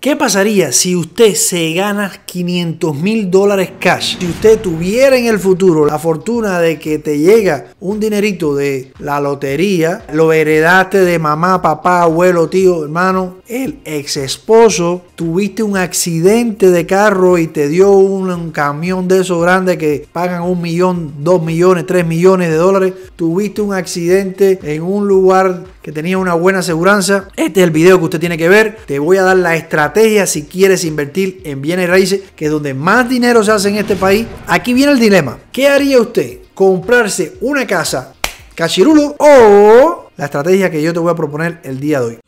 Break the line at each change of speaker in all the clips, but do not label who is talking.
¿Qué pasaría si usted se gana 500 mil dólares cash? Si usted tuviera en el futuro la fortuna de que te llega un dinerito de la lotería, lo heredaste de mamá, papá, abuelo, tío, hermano, el ex esposo, tuviste un accidente de carro y te dio un, camión de esos grandes que pagan un millón, dos millones, tres millones de dólares, tuviste un accidente en un lugar tenía una buena aseguranza. Este es el video que usted tiene que ver. Te voy a dar la estrategia si quieres invertir en bienes raíces, que es donde más dinero se hace en este país. Aquí viene el dilema. ¿Qué haría usted? ¿Comprarse una casa cachirulo o la estrategia que yo te voy a proponer el día de hoy?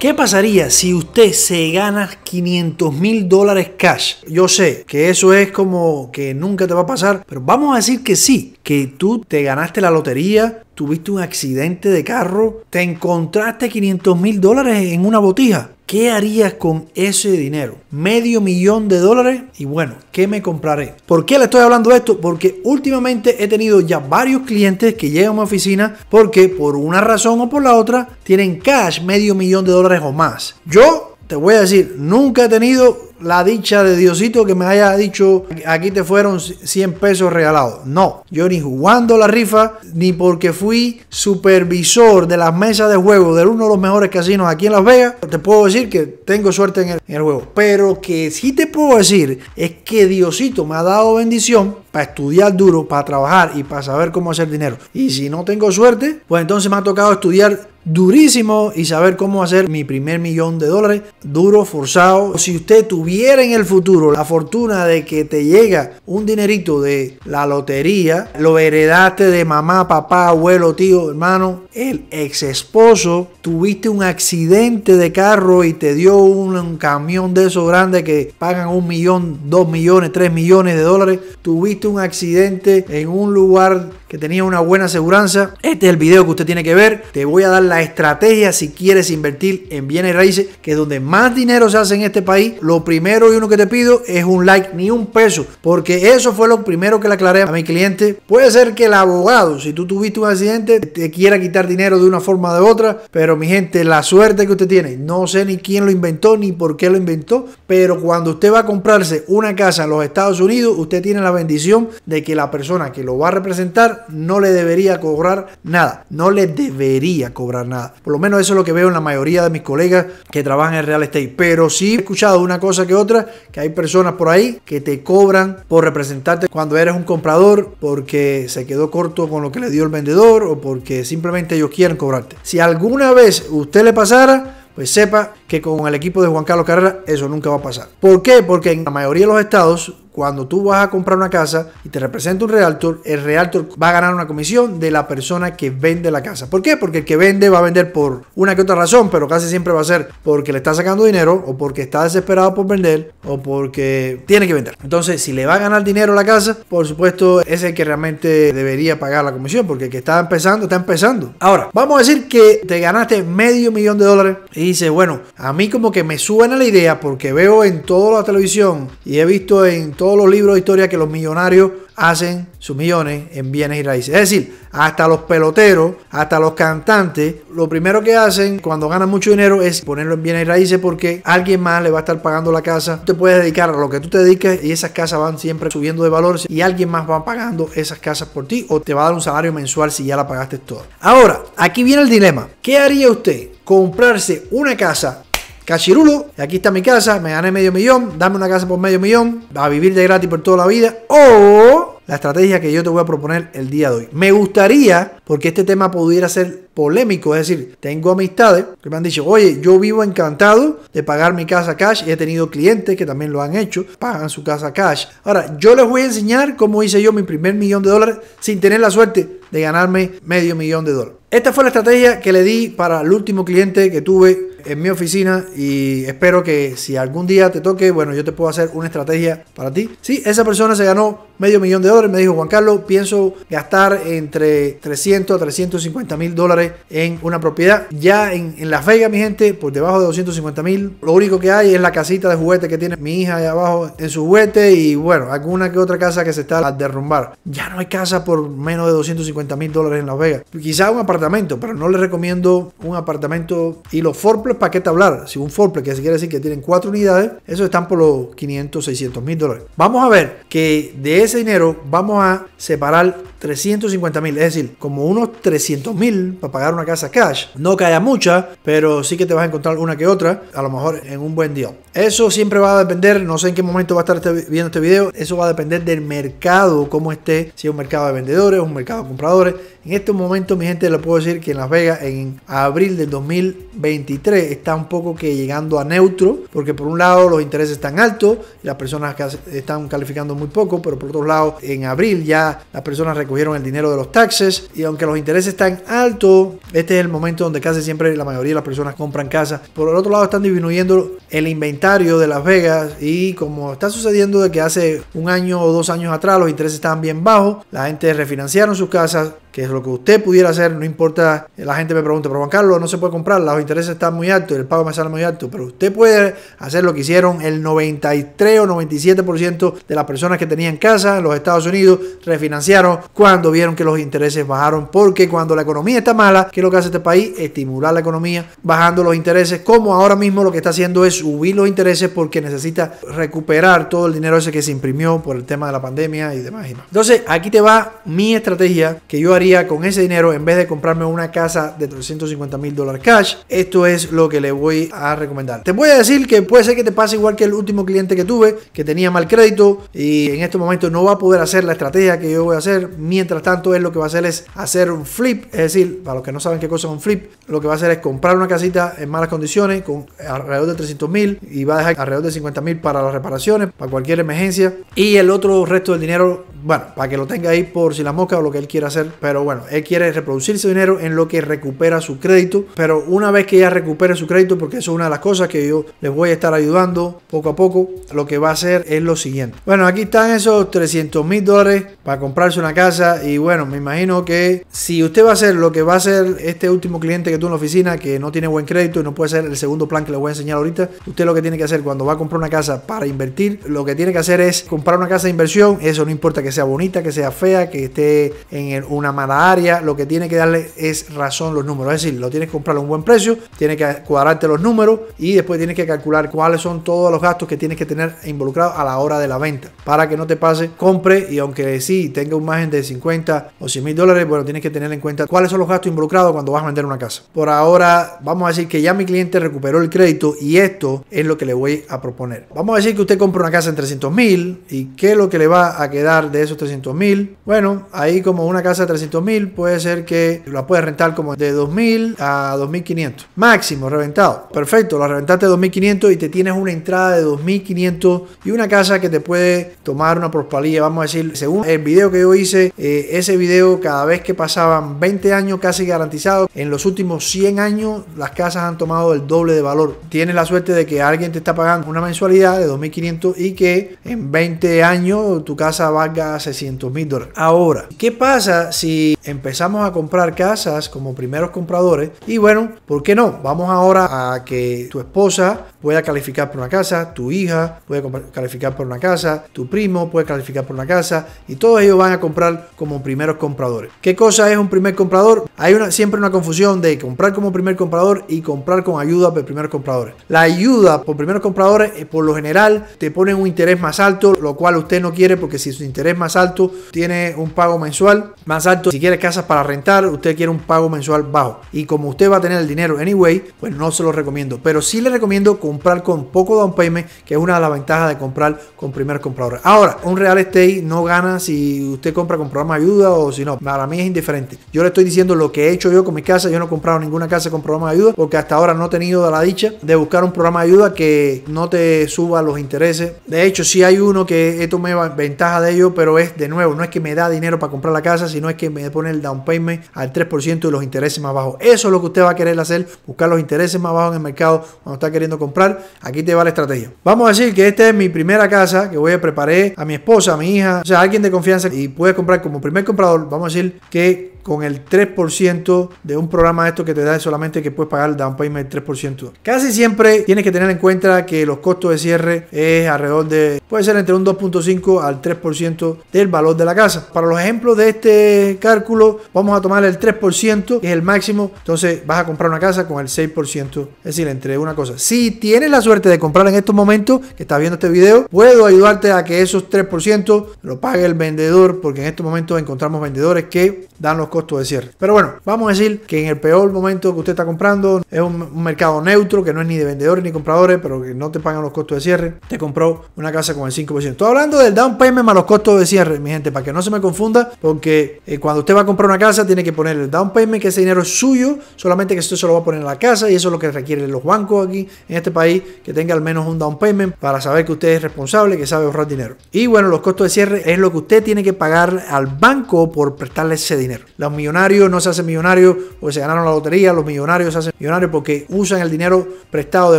¿Qué pasaría si usted se gana 500 mil dólares cash? Yo sé que eso es como que nunca te va a pasar, pero vamos a decir que sí, que tú te ganaste la lotería, tuviste un accidente de carro, te encontraste 500 mil dólares en una botija. ¿Qué harías con ese dinero? Medio millón de dólares y bueno, ¿qué me compraré? ¿Por qué le estoy hablando de esto? Porque últimamente he tenido ya varios clientes que llegan a mi oficina porque por una razón o por la otra tienen cash medio millón de dólares o más. Yo te voy a decir, nunca he tenido la dicha de Diosito que me haya dicho aquí te fueron 100 pesos regalados. No, yo ni jugando la rifa, ni porque fui supervisor de las mesas de juego de uno de los mejores casinos aquí en Las Vegas, te puedo decir que tengo suerte en el, juego. Pero que sí te puedo decir es que Diosito me ha dado bendición para estudiar duro, para trabajar y para saber cómo hacer dinero. Y si no tengo suerte, pues entonces me ha tocado estudiar durísimo y saber cómo hacer mi primer millón de dólares duro, forzado. Si usted tuviera en el futuro la fortuna de que te llega un dinerito de la lotería, lo heredaste de mamá, papá, abuelo, tío, hermano, el ex esposo, tuviste un accidente de carro y te dio un, un camión de esos grandes que pagan un millón, dos millones, tres millones de dólares, tuviste un accidente en un lugar que tenía una buena aseguranza. Este es el video que usted tiene que ver. Te voy a dar la estrategia si quieres invertir en bienes raíces, que es donde más dinero se hace en este país. Lo primero y uno que te pido es un like, ni un peso, porque eso fue lo primero que le aclaré a mi cliente. Puede ser que el abogado, si tú tuviste un accidente, te quiera quitar dinero de una forma o de otra, pero mi gente, la suerte que usted tiene, no sé ni quién lo inventó ni por qué lo inventó, pero cuando usted va a comprarse una casa en los Estados Unidos, usted tiene la bendición de que la persona que lo va a representar no le debería cobrar nada. No le debería cobrar nada. Por lo menos eso es lo que veo en la mayoría de mis colegas que trabajan en real estate. Pero sí he escuchado una cosa que otra, que hay personas por ahí que te cobran por representarte cuando eres un comprador porque se quedó corto con lo que le dio el vendedor o porque simplemente ellos quieren cobrarte. Si alguna vez usted le pasara, pues sepa que con el equipo de Juan Carlos Carrera eso nunca va a pasar. ¿Por qué? Porque en la mayoría de los estados cuando tú vas a comprar una casa y te representa un realtor, el realtor va a ganar una comisión de la persona que vende la casa. ¿Por qué? Porque el que vende va a vender por una que otra razón, pero casi siempre va a ser porque le está sacando dinero o porque está desesperado por vender o porque tiene que vender. Entonces, si le va a ganar dinero la casa, por supuesto, es el que realmente debería pagar la comisión, porque el que está empezando, está empezando. Ahora, vamos a decir que te ganaste medio millón de dólares y dices, bueno, a mí como que me suena la idea porque veo en toda la televisión y he visto en todos los libros de historia que los millonarios hacen sus millones en bienes y raíces. Es decir, hasta los peloteros, hasta los cantantes, lo primero que hacen cuando ganan mucho dinero es ponerlo en bienes y raíces porque alguien más le va a estar pagando la casa. Te puedes dedicar a lo que tú te dediques y esas casas van siempre subiendo de valor y alguien más va pagando esas casas por ti o te va a dar un salario mensual si ya la pagaste toda. Ahora, aquí viene el dilema. ¿Qué haría usted? Comprarse una casa cachirulo, aquí está mi casa, me gané medio millón, dame una casa por medio millón, a vivir de gratis por toda la vida, o la estrategia que yo te voy a proponer el día de hoy. Me gustaría, porque este tema pudiera ser polémico, es decir, tengo amistades que me han dicho, oye, yo vivo encantado de pagar mi casa cash y he tenido clientes que también lo han hecho, pagan su casa cash. Ahora, yo les voy a enseñar cómo hice yo mi primer millón de dólares sin tener la suerte de ganarme medio millón de dólares. Esta fue la estrategia que le di para el último cliente que tuve en mi oficina y espero que si algún día te toque, bueno, yo te puedo hacer una estrategia para ti. Sí, esa persona se ganó medio millón de dólares, me dijo Juan Carlos, pienso gastar entre 300 a 350 mil dólares en una propiedad. Ya en, en Las Vegas, mi gente, por debajo de 250 mil, lo único que hay es la casita de juguete que tiene mi hija ahí abajo en su juguete y bueno, alguna que otra casa que se está a derrumbar. Ya no hay casa por menos de 250 mil dólares en Las Vegas. Quizá un apartamento, pero no le recomiendo un apartamento y los four es para qué hablar. Si un fourplex, que se quiere decir que tienen cuatro unidades, esos están por los 500, 600 mil dólares. Vamos a ver que de ese dinero vamos a separar 350 mil, es decir, como unos 300 mil para pagar una casa cash. No haya mucha, pero sí que te vas a encontrar una que otra, a lo mejor en un buen día. Eso siempre va a depender, no sé en qué momento va a estar este, viendo este video, eso va a depender del mercado, cómo esté, si es un mercado de vendedores, un mercado de compradores. En este momento, mi gente, le puedo decir que en Las Vegas, en abril del 2023, está un poco que llegando a neutro, porque por un lado los intereses están altos las personas están calificando muy poco, pero por otro lado, en abril ya las personas recogieron el dinero de los taxes y aunque los intereses están altos, este es el momento donde casi siempre la mayoría de las personas compran casa. Por el otro lado, están disminuyendo el inventario de Las Vegas y como está sucediendo de que hace un año o dos años atrás los intereses estaban bien bajos, la gente refinanciaron sus casas, que es lo que usted pudiera hacer, no importa, la gente me pregunta, pero Juan Carlos no se puede comprar, los intereses están muy altos, el pago me sale muy alto, pero usted puede hacer lo que hicieron el 93 o 97% de las personas que tenían casa en los Estados Unidos, refinanciaron cuando vieron que los intereses bajaron, porque cuando la economía está mala, ¿qué es lo que hace este país? Estimular la economía, bajando los intereses, como ahora mismo lo que está haciendo es subir los intereses porque necesita recuperar todo el dinero ese que se imprimió por el tema de la pandemia y demás. Entonces, aquí te va mi estrategia que yo con ese dinero en vez de comprarme una casa de 350 mil dólares cash? Esto es lo que le voy a recomendar. Te voy a decir que puede ser que te pase igual que el último cliente que tuve, que tenía mal crédito y en este momento no va a poder hacer la estrategia que yo voy a hacer. Mientras tanto, él lo que va a hacer es hacer un flip, es decir, para los que no saben qué cosa es un flip, lo que va a hacer es comprar una casita en malas condiciones con alrededor de 300 mil y va a dejar alrededor de 50 mil para las reparaciones, para cualquier emergencia y el otro resto del dinero, bueno, para que lo tenga ahí por si la mosca o lo que él quiera hacer pero bueno, él quiere reproducir ese dinero en lo que recupera su crédito. Pero una vez que ya recupere su crédito, porque eso es una de las cosas que yo les voy a estar ayudando poco a poco, lo que va a hacer es lo siguiente. Bueno, aquí están esos 300 mil dólares para comprarse una casa. Y bueno, me imagino que si usted va a hacer lo que va a hacer este último cliente que tuvo en la oficina, que no tiene buen crédito y no puede ser el segundo plan que le voy a enseñar ahorita, usted lo que tiene que hacer cuando va a comprar una casa para invertir, lo que tiene que hacer es comprar una casa de inversión. Eso no importa que sea bonita, que sea fea, que esté en una mala área, lo que tiene que darle es razón los números. Es decir, lo tienes que comprar a un buen precio, tienes que cuadrarte los números y después tienes que calcular cuáles son todos los gastos que tienes que tener involucrados a la hora de la venta. Para que no te pase, compre y aunque sí tenga un margen de 50 o 100 mil dólares, bueno, tienes que tener en cuenta cuáles son los gastos involucrados cuando vas a vender una casa. Por ahora, vamos a decir que ya mi cliente recuperó el crédito y esto es lo que le voy a proponer. Vamos a decir que usted compra una casa en 300 mil y qué es lo que le va a quedar de esos 300 mil. Bueno, ahí como una casa de 300 mil puede ser que la puedes rentar como de 2000 a 2500. Máximo reventado. Perfecto, la reventaste de 2500 y te tienes una entrada de 2500 y una casa que te puede tomar una prospalía. Vamos a decir, según el video que yo hice, eh, ese video cada vez que pasaban 20 años casi garantizado, en los últimos 100 años las casas han tomado el doble de valor. Tienes la suerte de que alguien te está pagando una mensualidad de 2500 y que en 20 años tu casa valga 600 mil dólares. Ahora, ¿qué pasa si empezamos a comprar casas como primeros compradores. Y bueno, ¿por qué no? Vamos ahora a que tu esposa pueda calificar por una casa, tu hija puede calificar por una casa, tu primo puede calificar por una casa y todos ellos van a comprar como primeros compradores. ¿Qué cosa es un primer comprador? Hay una, siempre una confusión de comprar como primer comprador y comprar con ayuda por primeros compradores. La ayuda por primeros compradores, eh, por lo general, te ponen un interés más alto, lo cual usted no quiere porque si su interés más alto tiene un pago mensual más alto, si quiere casas para rentar, usted quiere un pago mensual bajo. Y como usted va a tener el dinero anyway, pues no se lo recomiendo. Pero sí le recomiendo comprar con poco down payment, que es una de las ventajas de comprar con primer comprador. Ahora, un real estate no gana si usted compra con programa de ayuda o si no. Para mí es indiferente. Yo le estoy diciendo lo que he hecho yo con mi casa. Yo no he comprado ninguna casa con programa de ayuda porque hasta ahora no he tenido la dicha de buscar un programa de ayuda que no te suba los intereses. De hecho, sí hay uno que he tomado ventaja de ello, pero es de nuevo, no es que me da dinero para comprar la casa, sino es que me pone el down payment al 3% de los intereses más bajos. Eso es lo que usted va a querer hacer, buscar los intereses más bajos en el mercado cuando está queriendo comprar. Aquí te va la estrategia. Vamos a decir que esta es mi primera casa que voy a preparar a mi esposa, a mi hija, o sea, alguien de confianza y puede comprar como primer comprador. Vamos a decir que con el 3% de un programa de esto que te da solamente que puedes pagar el down payment 3%. Casi siempre tienes que tener en cuenta que los costos de cierre es alrededor de, puede ser entre un 2.5 al 3% del valor de la casa. Para los ejemplos de este cálculo, vamos a tomar el 3%, que es el máximo. Entonces vas a comprar una casa con el 6%. Es decir, entre una cosa. Si tienes la suerte de comprar en estos momentos que estás viendo este video, puedo ayudarte a que esos 3% lo pague el vendedor, porque en estos momentos encontramos vendedores que dan los costos de cierre. Pero bueno, vamos a decir que en el peor momento que usted está comprando es un, mercado neutro, que no es ni de vendedores ni compradores, pero que no te pagan los costos de cierre. Te compró una casa con el 5%. Estoy hablando del down payment más los costos de cierre, mi gente, para que no se me confunda, porque eh, cuando usted va a comprar una casa tiene que poner el down payment, que ese dinero es suyo, solamente que usted se lo va a poner en la casa y eso es lo que requieren los bancos aquí en este país, que tenga al menos un down payment para saber que usted es responsable, que sabe ahorrar dinero. Y bueno, los costos de cierre es lo que usted tiene que pagar al banco por prestarle ese dinero. Los millonarios no se hacen millonarios porque se ganaron la lotería, los millonarios se hacen millonarios porque usan el dinero prestado de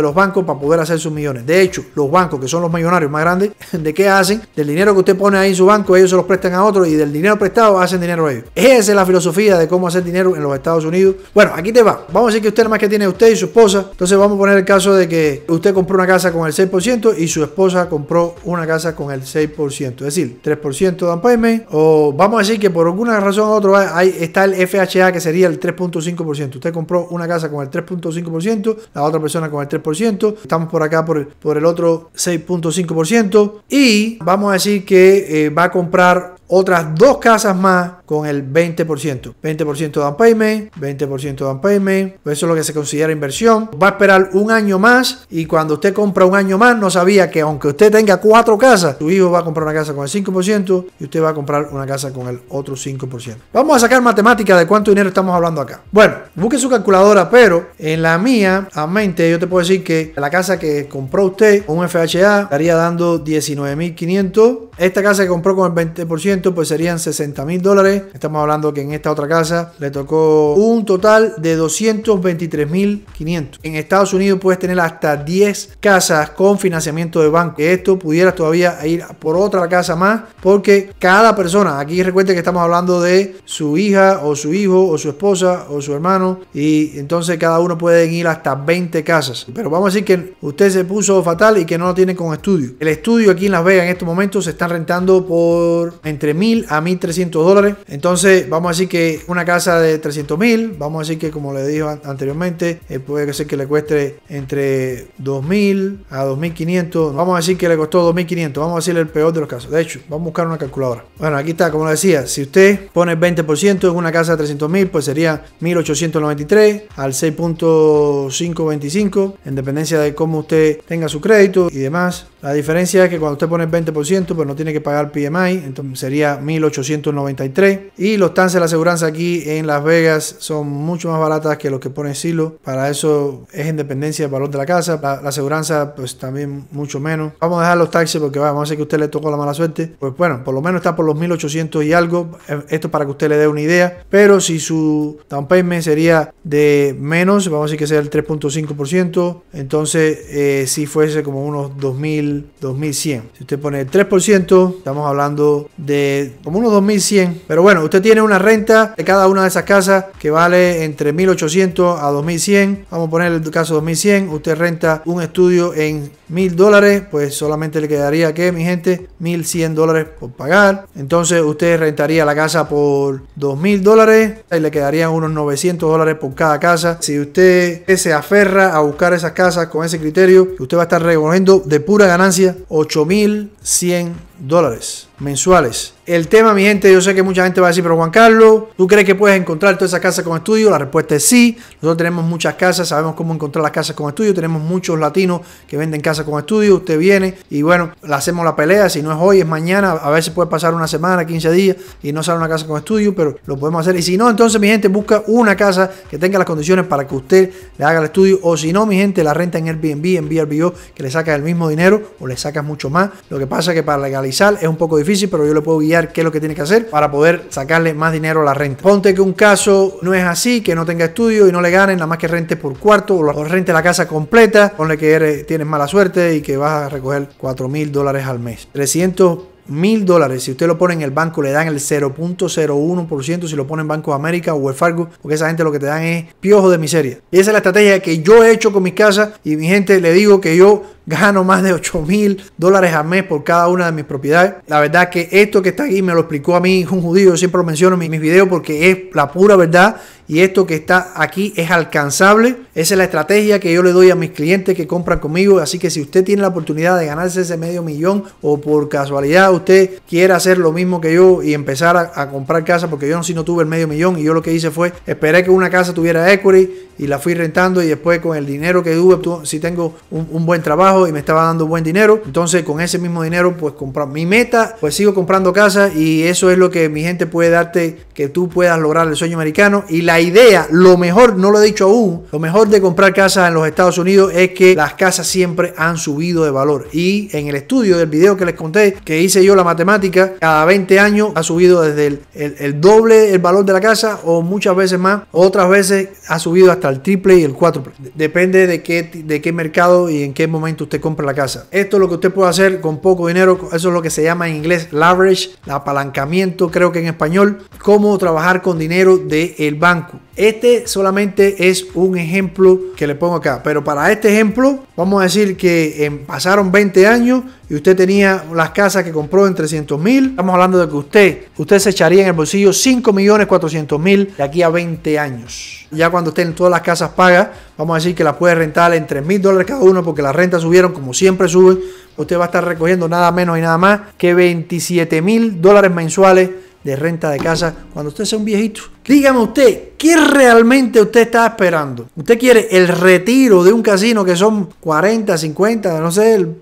los bancos para poder hacer sus millones. De hecho, los bancos que son los millonarios más grandes, ¿de qué hacen? Del dinero que usted pone ahí en su banco, ellos se los prestan a otros y del dinero prestado hacen dinero a ellos. Esa es la filosofía de cómo hacer dinero en los Estados Unidos. Bueno, aquí te va. Vamos a decir que usted más que tiene usted y su esposa. Entonces vamos a poner el caso de que usted compró una casa con el 6% y su esposa compró una casa con el 6%. Es decir, 3% de payment. O vamos a decir que por alguna razón u otra está el FHA que sería el 3.5%. Usted compró una casa con el 3.5%, la otra persona con el 3%. Estamos por acá por el, por el otro 6.5%. Y vamos a decir que eh, va a comprar otras dos casas más con el 20%. 20% down payment, 20% down payment. Pues eso es lo que se considera inversión. Va a esperar un año más y cuando usted compra un año más no sabía que aunque usted tenga cuatro casas, su hijo va a comprar una casa con el 5% y usted va a comprar una casa con el otro 5%. Vamos a sacar matemática de cuánto dinero estamos hablando acá. Bueno, busque su calculadora, pero en la mía, a mente, yo te puedo decir que la casa que compró usted un FHA estaría dando 19.500. Esta casa que compró con el 20% pues serían 60 mil dólares Estamos hablando que en esta otra casa le tocó un total de 223.500. En Estados Unidos puedes tener hasta 10 casas con financiamiento de banco. Esto pudieras todavía ir por otra casa más porque cada persona, aquí recuerde que estamos hablando de su hija o su hijo o su esposa o su hermano y entonces cada uno puede ir hasta 20 casas. Pero vamos a decir que usted se puso fatal y que no lo tiene con estudio. El estudio aquí en Las Vegas en estos momentos se están rentando por entre 1.000 a 1.300 dólares. Entonces, vamos a decir que una casa de 300 mil, vamos a decir que como le dije anteriormente, eh, puede ser que le cueste entre 2.000 a 2.500. Vamos a decir que le costó 2.500. Vamos a decir el peor de los casos. De hecho, vamos a buscar una calculadora. Bueno, aquí está, como le decía, si usted pone 20% en una casa de 300 mil, pues sería 1.893 al 6.525, en dependencia de cómo usted tenga su crédito y demás. La diferencia es que cuando usted pone 20%, pues no tiene que pagar PMI, entonces sería 1.893. Y los taxes de la aseguranza aquí en Las Vegas son mucho más baratas que los que pone Silo. Para eso es independencia del valor de la casa. La, aseguranza, pues también mucho menos. Vamos a dejar los taxes porque vamos a ser que usted le tocó la mala suerte. Pues bueno, por lo menos está por los 1800 y algo. Eh, esto para que usted le dé una idea. Pero si su down payment sería de menos, vamos a decir que sea el 3.5%. Entonces, eh, si fuese como unos 2000, 2100. Si usted pone el 3%, estamos hablando de como unos 2100. Pero bueno, usted tiene una renta de cada una de esas casas que vale entre 1800 a 2100. Vamos a poner el caso 2100. Usted renta un estudio en 1000 dólares, pues solamente le quedaría que, mi gente, 1100 dólares por pagar. Entonces usted rentaría la casa por 2000 dólares y le quedarían unos 900 dólares por cada casa. Si usted se aferra a buscar esas casas con ese criterio, usted va a estar recogiendo de pura ganancia 8100 dólares mensuales. El tema, mi gente, yo sé que mucha gente va a decir, pero Juan Carlos, ¿tú crees que puedes encontrar toda esa casa con estudio? La respuesta es sí. Nosotros tenemos muchas casas, sabemos cómo encontrar las casas con estudio. Tenemos muchos latinos que venden casas con estudio. Usted viene y bueno, le hacemos la pelea. Si no es hoy, es mañana. A veces puede pasar una semana, 15 días y no sale una casa con estudio, pero lo podemos hacer. Y si no, entonces, mi gente, busca una casa que tenga las condiciones para que usted le haga el estudio. O si no, mi gente, la renta en Airbnb, en VRBO, que le saca el mismo dinero o le sacas mucho más. Lo que pasa es que para legalizar es un poco difícil, pero yo le puedo guiar qué es lo que tiene que hacer para poder sacarle más dinero a la renta. Ponte que un caso no es así, que no tenga estudio y no le ganen, nada más que rente por cuarto o rente la casa completa. Ponle que tienes mala suerte y que vas a recoger 4 mil dólares al mes. 300 mil dólares, si usted lo pone en el banco, le dan el 0.01% si lo pone en Banco de América o el Fargo, porque esa gente lo que te dan es piojo de miseria. Y esa es la estrategia que yo he hecho con mis casas y mi gente le digo que yo gano más de 8 mil dólares al mes por cada una de mis propiedades. La verdad que esto que está aquí me lo explicó a mí un judío, yo siempre lo menciono en mis videos porque es la pura verdad y esto que está aquí es alcanzable. Esa es la estrategia que yo le doy a mis clientes que compran conmigo. Así que si usted tiene la oportunidad de ganarse ese medio millón o por casualidad usted quiere hacer lo mismo que yo y empezar a, comprar casa, porque yo no si no tuve el medio millón y yo lo que hice fue esperé que una casa tuviera equity y la fui rentando y después con el dinero que tuve, si tengo un, buen trabajo y me estaba dando buen dinero, entonces con ese mismo dinero pues comprar mi meta, pues sigo comprando casas y eso es lo que mi gente puede darte que tú puedas lograr el sueño americano y la idea, lo mejor, no lo he dicho aún, lo mejor de comprar casas en los Estados Unidos es que las casas siempre han subido de valor. Y en el estudio del video que les conté, que hice yo la matemática, cada 20 años ha subido desde el, doble el valor de la casa o muchas veces más, otras veces ha subido hasta el triple y el cuádruple. Depende de qué, de qué mercado y en qué momento usted compra la casa. Esto es lo que usted puede hacer con poco dinero, eso es lo que se llama en inglés leverage, apalancamiento, creo que en español, cómo trabajar con dinero del banco este solamente es un ejemplo que le pongo acá, pero para este ejemplo vamos a decir que em, pasaron 20 años y usted tenía las casas que compró en 300 mil. Estamos hablando de que usted, usted se echaría en el bolsillo 5 millones 400 mil de aquí a 20 años. Ya cuando estén todas las casas pagas, vamos a decir que las puede rentar en 3 mil dólares cada uno porque las rentas subieron como siempre suben. Usted va a estar recogiendo nada menos y nada más que 27 mil dólares mensuales de renta de casa cuando usted sea un viejito. Dígame usted, ¿qué realmente usted está esperando? ¿Usted quiere el retiro de un casino que son 40, 50, no sé, el,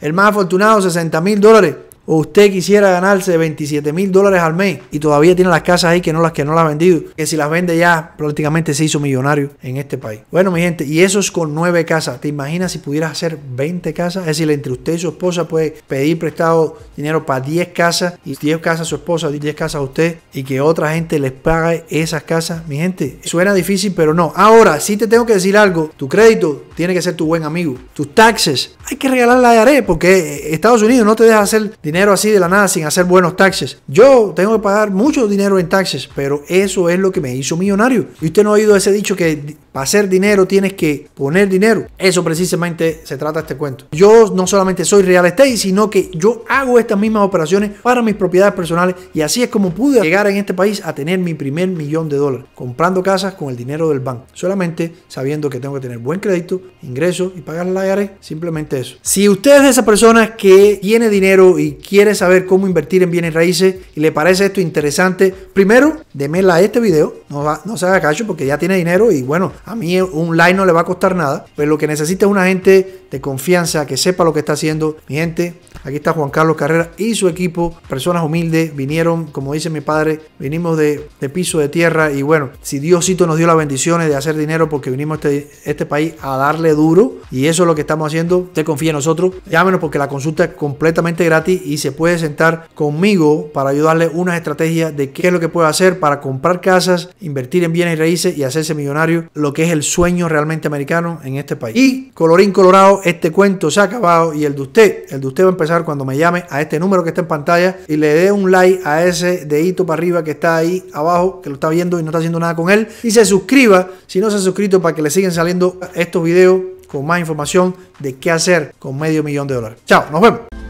el más afortunado 60 mil dólares? O usted quisiera ganarse 27 mil dólares al mes y todavía tiene las casas ahí que no las que no las ha vendido, que si las vende ya prácticamente se hizo millonario en este país. Bueno, mi gente, y eso es con nueve casas. ¿Te imaginas si pudieras hacer 20 casas? Es decir, entre usted y su esposa puede pedir prestado dinero para 10 casas y 10 casas a su esposa, 10 casas a usted y que otra gente les pague esas casas. Mi gente, suena difícil, pero no. Ahora, sí te tengo que decir algo. Tu crédito tiene que ser tu buen amigo. Tus taxes, hay que regalar la IRS porque Estados Unidos no te deja hacer dinero así de la nada sin hacer buenos taxes. Yo tengo que pagar mucho dinero en taxes, pero eso es lo que me hizo millonario. Y usted no ha oído ese dicho que para hacer dinero tienes que poner dinero. Eso precisamente se trata este cuento. Yo no solamente soy real estate, sino que yo hago estas mismas operaciones para mis propiedades personales y así es como pude llegar en este país a tener mi primer millón de dólares, comprando casas con el dinero del banco, solamente sabiendo que tengo que tener buen crédito, ingresos y pagar la IRS, simplemente eso. Si usted es de esa persona que tiene dinero y quiere saber cómo invertir en bienes raíces y le parece esto interesante, primero, déme like a este video, no, no se haga cacho porque ya tiene dinero y bueno, a mí un like no le va a costar nada, pero lo que necesita es una gente de confianza que sepa lo que está haciendo. Mi gente, aquí está Juan Carlos Carrera y su equipo, personas humildes, vinieron, como dice mi padre, vinimos de, piso de tierra y bueno, si Diosito nos dio las bendiciones de hacer dinero porque vinimos a este, este país a darle duro y eso es lo que estamos haciendo, usted confía en nosotros, llámenos porque la consulta es completamente gratis y se puede sentar conmigo para ayudarle unas estrategias de qué es lo que puede hacer para comprar casas, invertir en bienes y raíces y hacerse millonario, que es el sueño realmente americano en este país. Y colorín colorado, este cuento se ha acabado y el de usted, el de usted va a empezar cuando me llame a este número que está en pantalla y le dé un like a ese dedito para arriba que está ahí abajo, que lo está viendo y no está haciendo nada con él. Y se suscriba si no se ha suscrito para que le sigan saliendo estos videos con más información de qué hacer con medio millón de dólares. Chao, nos vemos.